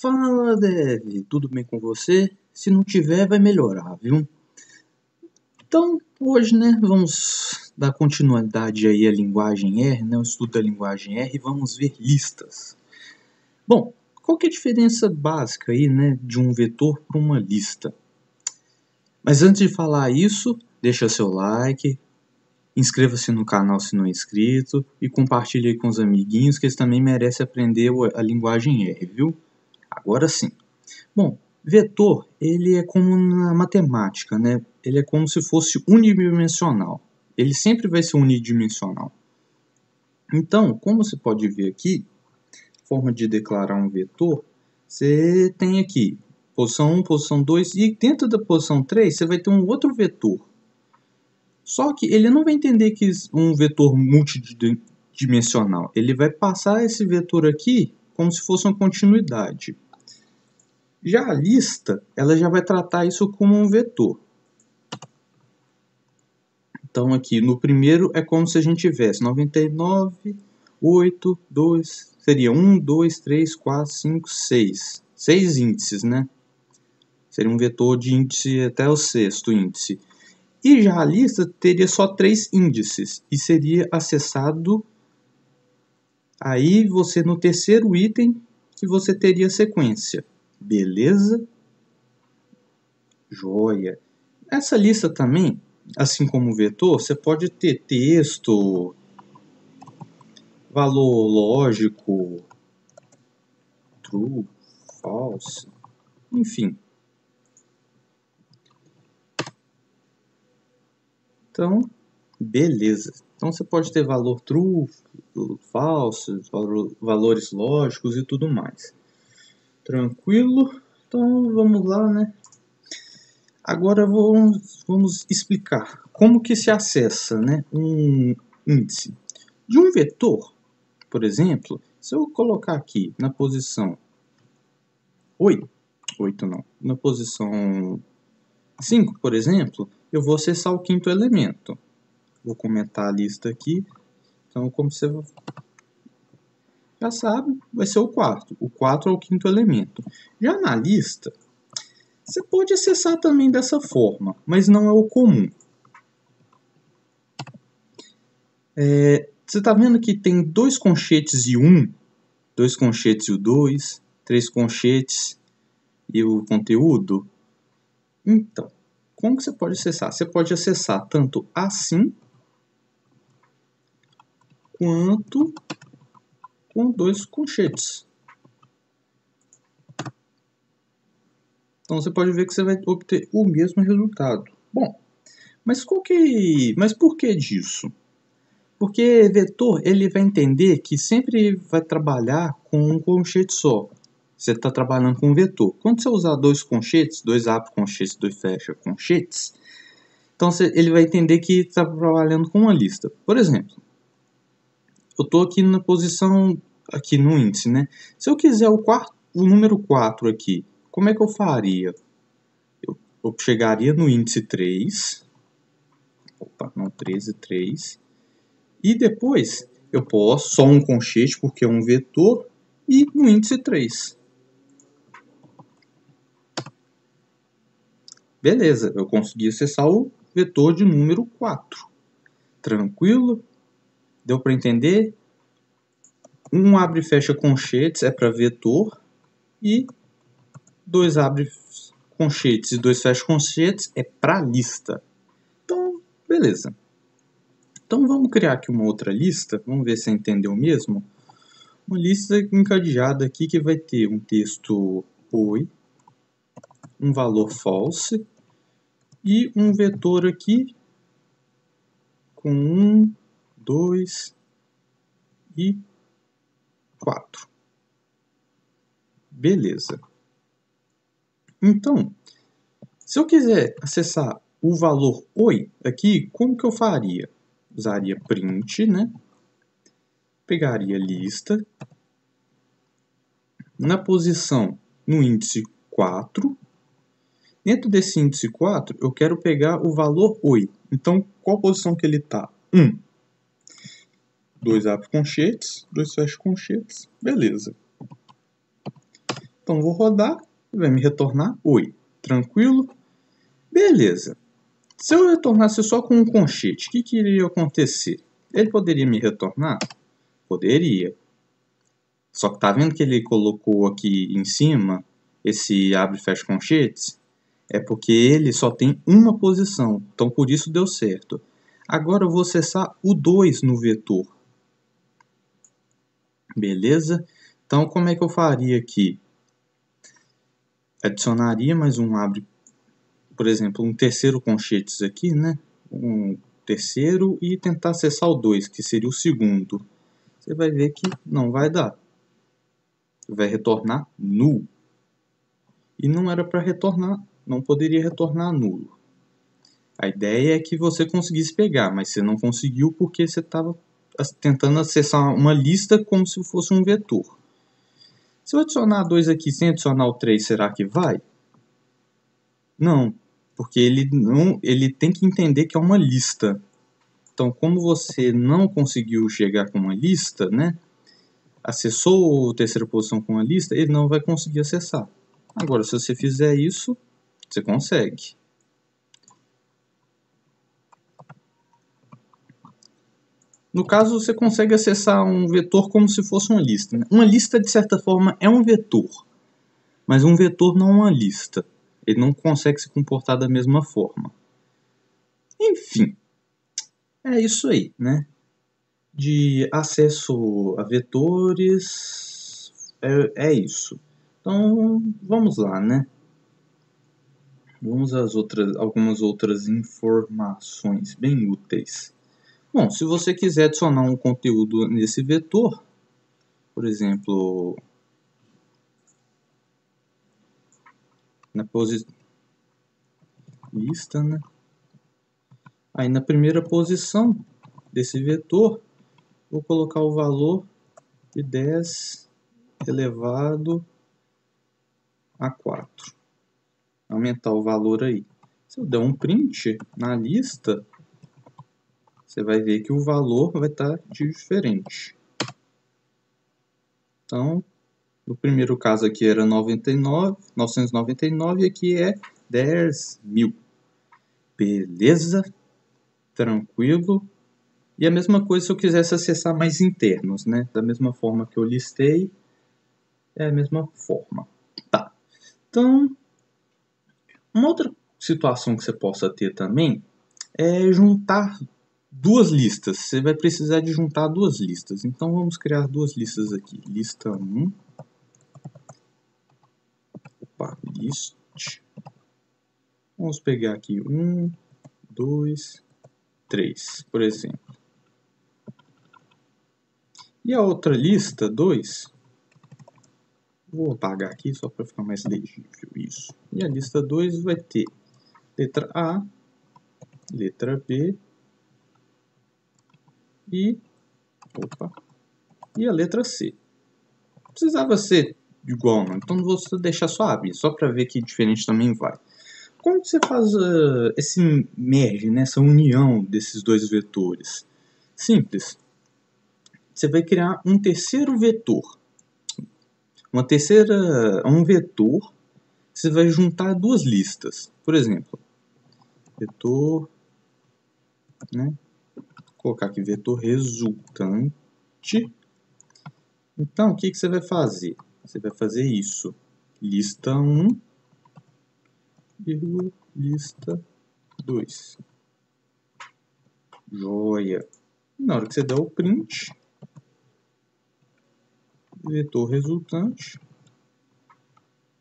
Fala, Dev, tudo bem com você? Se não tiver, vai melhorar, viu? Então, hoje, né, vamos dar continuidade aí à linguagem R, né, o estudo da linguagem R, e vamos ver listas. Bom, qual que é a diferença básica aí, né, de um vetor para uma lista? Mas antes de falar isso, deixa seu like, Inscreva-se no canal se não é inscrito e compartilhe aí com os amiguinhos que eles também merecem aprender a linguagem R, viu? Agora sim. Bom, vetor, ele é como na matemática, né? Ele é como se fosse unidimensional. Ele sempre vai ser unidimensional. Então, como você pode ver aqui, forma de declarar um vetor, você tem aqui posição 1, posição 2 e dentro da posição 3 você vai ter um outro vetor. Só que ele não vai entender que um vetor multidimensional. Ele vai passar esse vetor aqui como se fosse uma continuidade. Já a lista, ela já vai tratar isso como um vetor. Então aqui no primeiro é como se a gente tivesse 99, 8, 2, seria 1, 2, 3, 4, 5, 6. Seis índices, né? Seria um vetor de índice até o sexto índice. E já a lista teria só três índices e seria acessado aí você no terceiro item que você teria sequência. Beleza? Joia. Essa lista também, assim como o vetor, você pode ter texto, valor lógico, true, false, enfim. Então, beleza. Então você pode ter valor true, falso, valores lógicos e tudo mais. Tranquilo? Então vamos lá, né? Agora vamos, vamos explicar como que se acessa né, um índice. De um vetor, por exemplo, se eu colocar aqui na posição 8, 8 não, na posição 5, por exemplo, eu vou acessar o quinto elemento. Vou comentar a lista aqui. Então, como você já sabe, vai ser o quarto. O 4 é o quinto elemento. Já na lista, você pode acessar também dessa forma, mas não é o comum. É, você está vendo que tem dois conchetes e um, dois conchetes e o dois, três conchetes e o conteúdo? Então, como que você pode acessar? Você pode acessar tanto assim quanto com dois colchetes. Então você pode ver que você vai obter o mesmo resultado. Bom, mas qual que, mas por que disso? Porque vetor ele vai entender que sempre vai trabalhar com um colchete só você está trabalhando com um vetor. Quando você usar dois conchetes, dois abre conchetes, dois fecha conchetes, então ele vai entender que está trabalhando com uma lista. Por exemplo, eu estou aqui na posição, aqui no índice, né? Se eu quiser o, quarto, o número 4 aqui, como é que eu faria? Eu, eu chegaria no índice 3, opa, não, 13, 3, e depois eu posso, só um conchete, porque é um vetor, e no índice 3. Beleza, eu consegui acessar o vetor de número 4. Tranquilo? Deu para entender? Um abre e fecha conchetes é para vetor e dois abre conchetes e dois fecha conchetes é para lista. Então, beleza. Então vamos criar aqui uma outra lista, vamos ver se entendeu mesmo. Uma lista encadeada aqui que vai ter um texto oi, um valor false e um vetor aqui com 1, 2 e 4. Beleza. Então, se eu quiser acessar o valor oi aqui, como que eu faria? Usaria print, né? Pegaria lista. Na posição, no índice 4, Dentro desse índice 4, eu quero pegar o valor oi. Então, qual posição que ele está? 1. 2 abre conchetes, 2 fecha conchetes. Beleza. Então vou rodar, vai me retornar oi. Tranquilo? Beleza. Se eu retornasse só com um conchete, o que, que iria acontecer? Ele poderia me retornar? Poderia. Só que tá vendo que ele colocou aqui em cima esse abre e fecha conchetes? É porque ele só tem uma posição, então por isso deu certo. Agora eu vou acessar o 2 no vetor. Beleza? Então como é que eu faria aqui? Adicionaria mais um abre, por exemplo, um terceiro conchetes aqui, né? Um terceiro e tentar acessar o 2, que seria o segundo. Você vai ver que não vai dar. Vai retornar nulo. E não era para retornar não poderia retornar nulo. A ideia é que você conseguisse pegar, mas você não conseguiu porque você estava tentando acessar uma lista como se fosse um vetor. Se eu adicionar 2 aqui sem adicionar o 3, será que vai? Não, porque ele, não, ele tem que entender que é uma lista. Então, como você não conseguiu chegar com uma lista, né, acessou a terceira posição com a lista, ele não vai conseguir acessar. Agora, se você fizer isso, você consegue. No caso, você consegue acessar um vetor como se fosse uma lista. Né? Uma lista, de certa forma, é um vetor. Mas um vetor não é uma lista. Ele não consegue se comportar da mesma forma. Enfim, é isso aí, né? De acesso a vetores, é, é isso. Então, vamos lá, né? Vamos às outras, algumas outras informações bem úteis. Bom, se você quiser adicionar um conteúdo nesse vetor, por exemplo, na posição lista, né? Aí na primeira posição desse vetor, vou colocar o valor de 10 elevado a 4 aumentar o valor aí. Se eu der um print na lista, você vai ver que o valor vai estar tá diferente. Então, no primeiro caso aqui era 99, 999 e aqui é 10 mil. Beleza? Tranquilo. E a mesma coisa se eu quisesse acessar mais internos, né? Da mesma forma que eu listei, é a mesma forma. Tá. Então, uma outra situação que você possa ter também é juntar duas listas. Você vai precisar de juntar duas listas. Então vamos criar duas listas aqui. Lista 1. Opa, list. Vamos pegar aqui 1, 2, 3, por exemplo. E a outra lista, 2, Vou apagar aqui só para ficar mais legível isso. E a lista 2 vai ter letra A, letra B e, opa, e a letra C. Precisava ser igual, não? então vou deixar só A, só para ver que diferente também vai. Como você faz uh, esse merge, né, essa união desses dois vetores? Simples. Você vai criar um terceiro vetor uma terceira, um vetor, você vai juntar duas listas. Por exemplo, vetor, né? Colocar aqui vetor resultante. Então, o que, que você vai fazer? Você vai fazer isso. Lista 1, vírgula, lista 2. Joia. Na hora que você der o print, vetor resultante,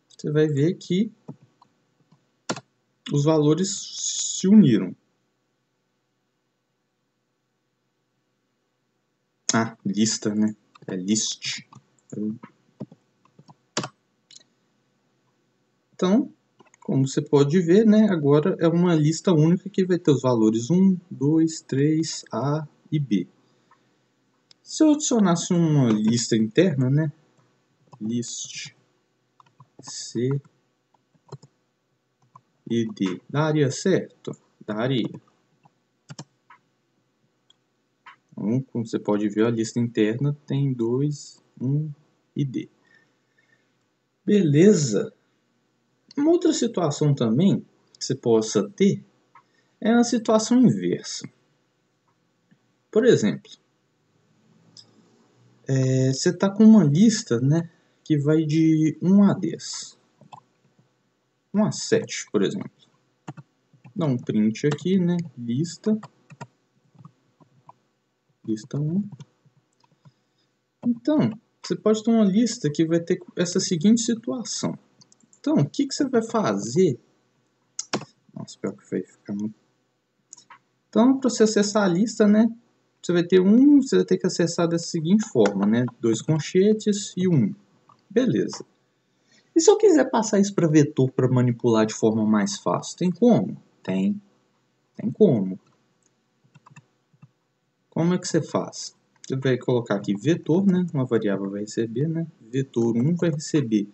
você vai ver que os valores se uniram. Ah, lista, né? É list. Então, como você pode ver, né, agora é uma lista única que vai ter os valores 1, 2, 3, A e B. Se eu adicionasse uma lista interna, né? List C e D. Daria certo? Daria. Então, como você pode ver, a lista interna tem 2, 1 e D. Beleza. Uma outra situação também que você possa ter é a situação inversa. Por exemplo, é, você está com uma lista né, que vai de 1 a 10. 1 a 7, por exemplo. Dá um print aqui, né? Lista. Lista 1. Então, você pode ter uma lista que vai ter essa seguinte situação. Então, o que, que você vai fazer? Nossa, pior que vai ficar muito... Então, para você acessar a lista, né? Você vai ter um, você vai ter que acessar dessa seguinte forma, né? Dois conchetes e um. Beleza. E se eu quiser passar isso para vetor para manipular de forma mais fácil, tem como? Tem. Tem como. Como é que você faz? Você vai colocar aqui vetor, né? Uma variável vai receber, né? Vetor 1 vai receber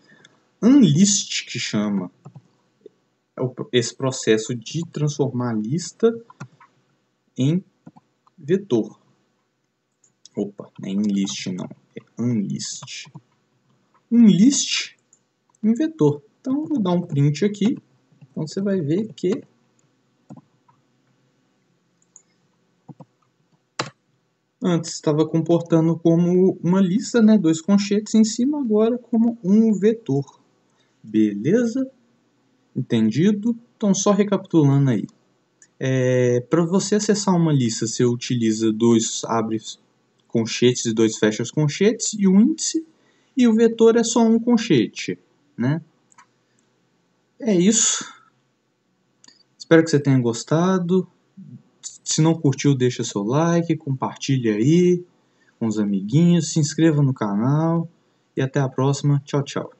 unlist, que chama é esse processo de transformar a lista em vetor. Opa, não é em list não, é unlist. Unlist em vetor. Então, vou dar um print aqui. Então, você vai ver que Antes estava comportando como uma lista, né, dois conchetes em cima, agora como um vetor. Beleza? Entendido? Então, só recapitulando aí. É, Para você acessar uma lista, você utiliza dois abre conchetes e dois fecha conchetes e o índice, e o vetor é só um conchete. Né? É isso. Espero que você tenha gostado. Se não curtiu, deixa seu like, compartilha aí com os amiguinhos, se inscreva no canal e até a próxima. Tchau, tchau.